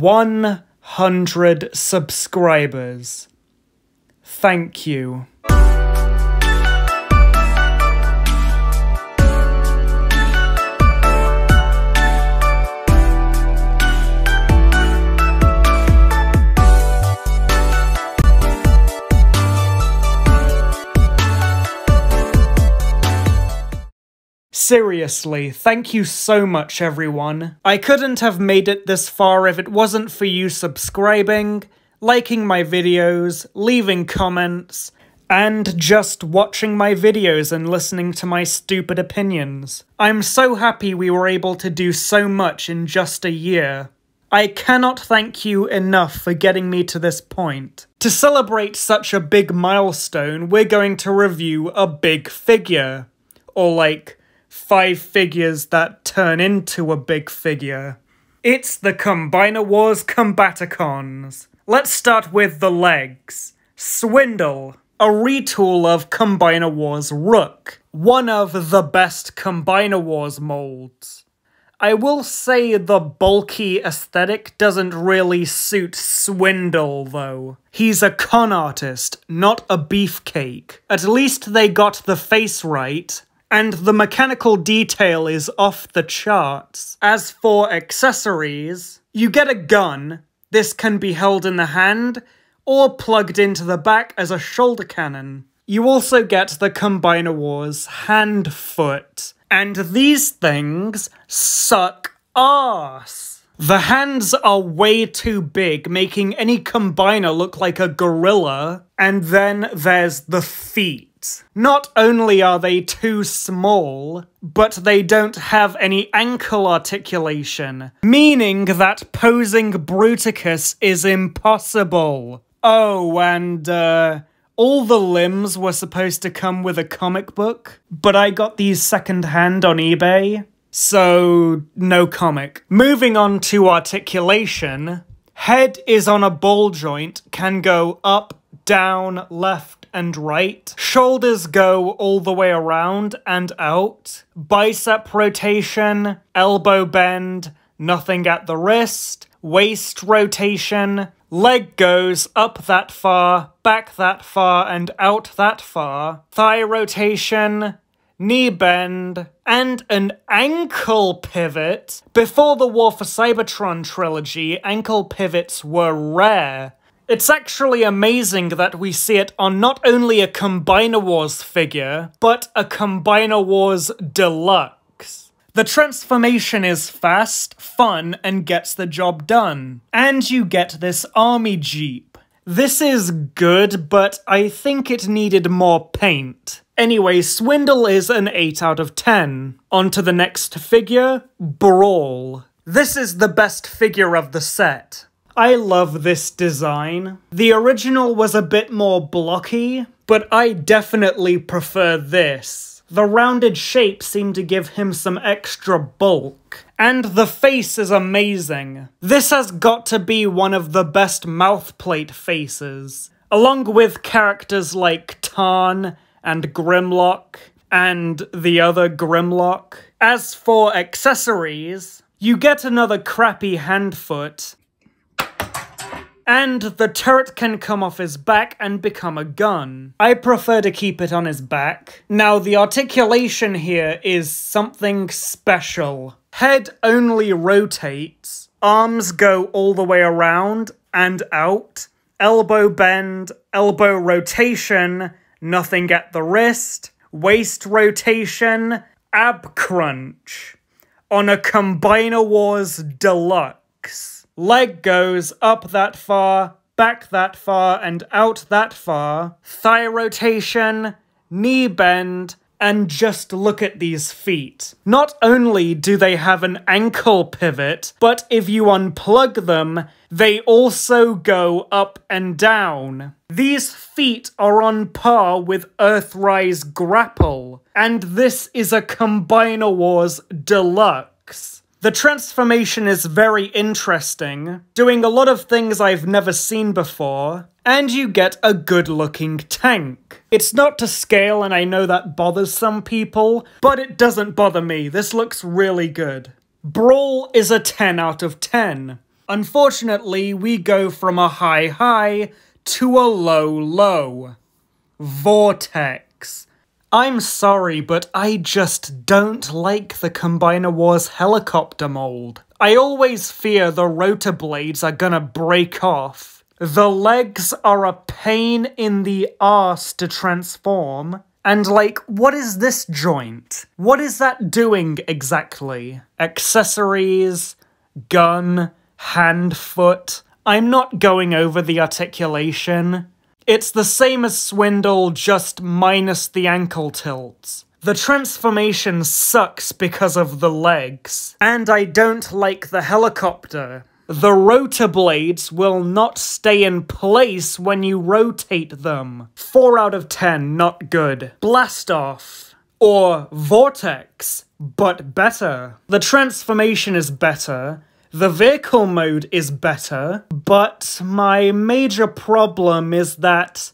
100 subscribers. Thank you. Seriously, thank you so much, everyone. I couldn't have made it this far if it wasn't for you subscribing, liking my videos, leaving comments, and just watching my videos and listening to my stupid opinions. I'm so happy we were able to do so much in just a year. I cannot thank you enough for getting me to this point. To celebrate such a big milestone, we're going to review a big figure. Or like, five figures that turn into a big figure. It's the Combiner Wars Combaticons. Let's start with the legs. Swindle, a retool of Combiner Wars Rook, one of the best Combiner Wars molds. I will say the bulky aesthetic doesn't really suit Swindle, though. He's a con artist, not a beefcake. At least they got the face right, and the mechanical detail is off the charts. As for accessories, you get a gun. This can be held in the hand or plugged into the back as a shoulder cannon. You also get the Combiner Wars hand foot, and these things suck ass. The hands are way too big, making any combiner look like a gorilla, and then there's the feet. Not only are they too small, but they don't have any ankle articulation, meaning that posing Bruticus is impossible. Oh, and, uh, all the limbs were supposed to come with a comic book, but I got these secondhand on eBay, so no comic. Moving on to articulation, head is on a ball joint, can go up, down, left, and right. Shoulders go all the way around and out. Bicep rotation, elbow bend, nothing at the wrist. Waist rotation, leg goes up that far, back that far, and out that far. Thigh rotation, knee bend, and an ankle pivot. Before the War for Cybertron trilogy, ankle pivots were rare. It's actually amazing that we see it on not only a Combiner Wars figure, but a Combiner Wars Deluxe. The transformation is fast, fun, and gets the job done. And you get this army jeep. This is good, but I think it needed more paint. Anyway, Swindle is an 8 out of 10. On to the next figure, Brawl. This is the best figure of the set. I love this design. The original was a bit more blocky, but I definitely prefer this. The rounded shape seemed to give him some extra bulk. And the face is amazing. This has got to be one of the best mouthplate faces, along with characters like Tarn and Grimlock and the other Grimlock. As for accessories, you get another crappy handfoot, and the turret can come off his back and become a gun. I prefer to keep it on his back. Now, the articulation here is something special. Head only rotates, arms go all the way around and out, elbow bend, elbow rotation, nothing at the wrist, waist rotation, ab crunch. On a Combiner Wars Deluxe leg goes up that far, back that far, and out that far, thigh rotation, knee bend, and just look at these feet. Not only do they have an ankle pivot, but if you unplug them, they also go up and down. These feet are on par with Earthrise Grapple, and this is a Combiner Wars Deluxe. The transformation is very interesting, doing a lot of things I've never seen before, and you get a good looking tank. It's not to scale and I know that bothers some people, but it doesn't bother me, this looks really good. Brawl is a 10 out of 10. Unfortunately, we go from a high high to a low low. Vortex. I'm sorry, but I just don't like the Combiner Wars helicopter mold. I always fear the rotor blades are gonna break off. The legs are a pain in the arse to transform. And like, what is this joint? What is that doing exactly? Accessories, gun, hand, foot. I'm not going over the articulation. It's the same as Swindle, just minus the ankle tilts. The transformation sucks because of the legs, and I don't like the helicopter. The rotor blades will not stay in place when you rotate them. 4 out of 10, not good. Blastoff. Or Vortex, but better. The transformation is better, the vehicle mode is better, but my major problem is that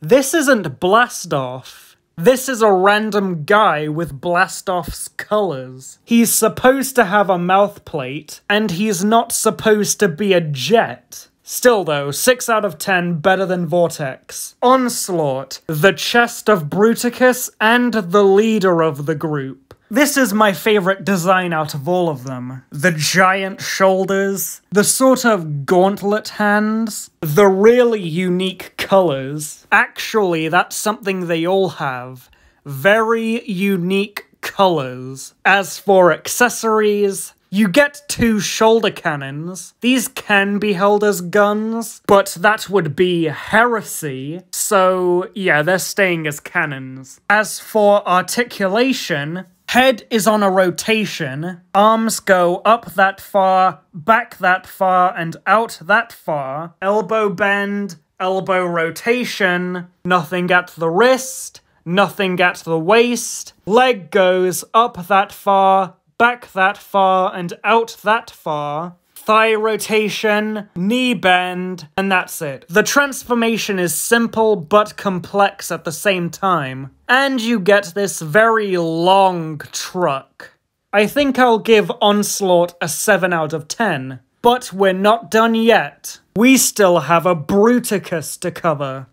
this isn't Blastoff. This is a random guy with Blastoff's colors. He's supposed to have a mouth plate, and he's not supposed to be a jet. Still though, 6 out of 10 better than Vortex. Onslaught, the chest of Bruticus and the leader of the group. This is my favorite design out of all of them. The giant shoulders, the sort of gauntlet hands, the really unique colors. Actually, that's something they all have. Very unique colors. As for accessories, you get two shoulder cannons. These can be held as guns, but that would be heresy. So yeah, they're staying as cannons. As for articulation, Head is on a rotation. Arms go up that far, back that far, and out that far. Elbow bend, elbow rotation. Nothing at the wrist, nothing at the waist. Leg goes up that far, back that far, and out that far thigh rotation, knee bend, and that's it. The transformation is simple but complex at the same time, and you get this very long truck. I think I'll give Onslaught a 7 out of 10. But we're not done yet. We still have a Bruticus to cover.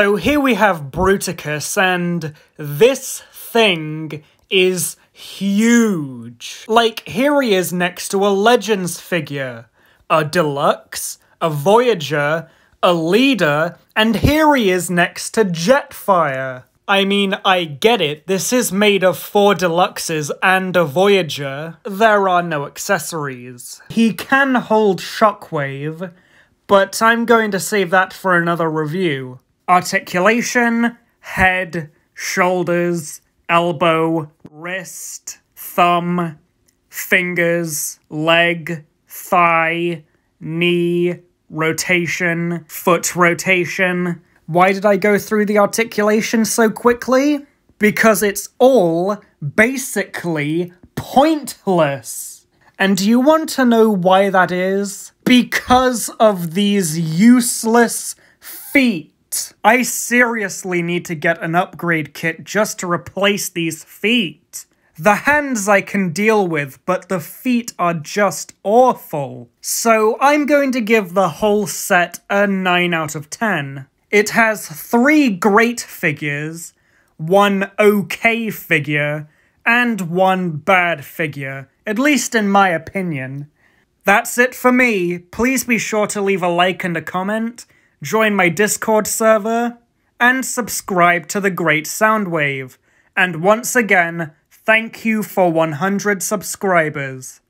So here we have Bruticus, and this thing is huge. Like, here he is next to a Legends figure, a Deluxe, a Voyager, a Leader, and here he is next to Jetfire. I mean, I get it, this is made of four Deluxes and a Voyager. There are no accessories. He can hold Shockwave, but I'm going to save that for another review articulation, head, shoulders, elbow, wrist, thumb, fingers, leg, thigh, knee, rotation, foot rotation. Why did I go through the articulation so quickly? Because it's all basically pointless. And do you want to know why that is? Because of these useless feet. I seriously need to get an upgrade kit just to replace these feet. The hands I can deal with, but the feet are just awful. So I'm going to give the whole set a 9 out of 10. It has three great figures, one okay figure, and one bad figure, at least in my opinion. That's it for me. Please be sure to leave a like and a comment, join my Discord server, and subscribe to The Great Soundwave. And once again, thank you for 100 subscribers.